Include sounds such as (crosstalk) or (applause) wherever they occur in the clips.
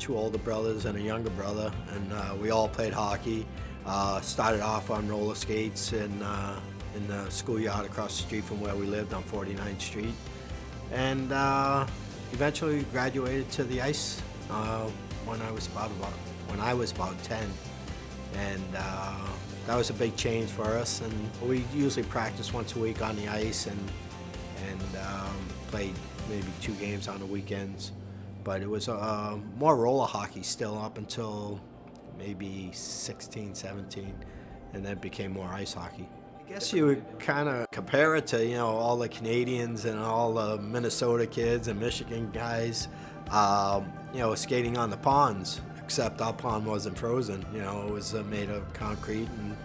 two older brothers and a younger brother, and uh, we all played hockey. Uh, started off on roller skates in, uh, in the schoolyard across the street from where we lived on 49th Street. And uh, eventually graduated to the ice uh, when I was about, about when I was about 10. And uh, that was a big change for us. And we usually practice once a week on the ice and, and um, played maybe two games on the weekends. But it was uh, more roller hockey still up until maybe 16, 17, and then it became more ice hockey. I guess you would kind of compare it to, you know, all the Canadians and all the Minnesota kids and Michigan guys, um, you know, skating on the ponds, except our pond wasn't frozen, you know, it was uh, made of concrete and,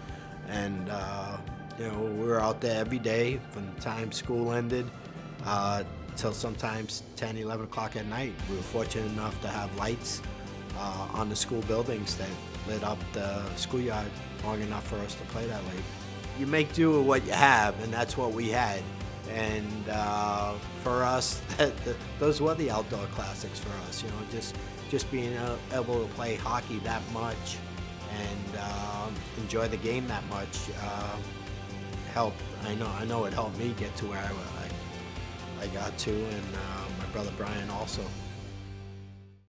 and uh, you know, we were out there every day from the time school ended uh, till sometimes 10, 11 o'clock at night. We were fortunate enough to have lights uh, on the school buildings that lit up the schoolyard long enough for us to play that late. You make do with what you have, and that's what we had. And uh, for us, (laughs) those were the outdoor classics for us. You know, just just being able to play hockey that much and uh, enjoy the game that much uh, helped. I know I know it helped me get to where I, I, I got to, and uh, my brother Brian also.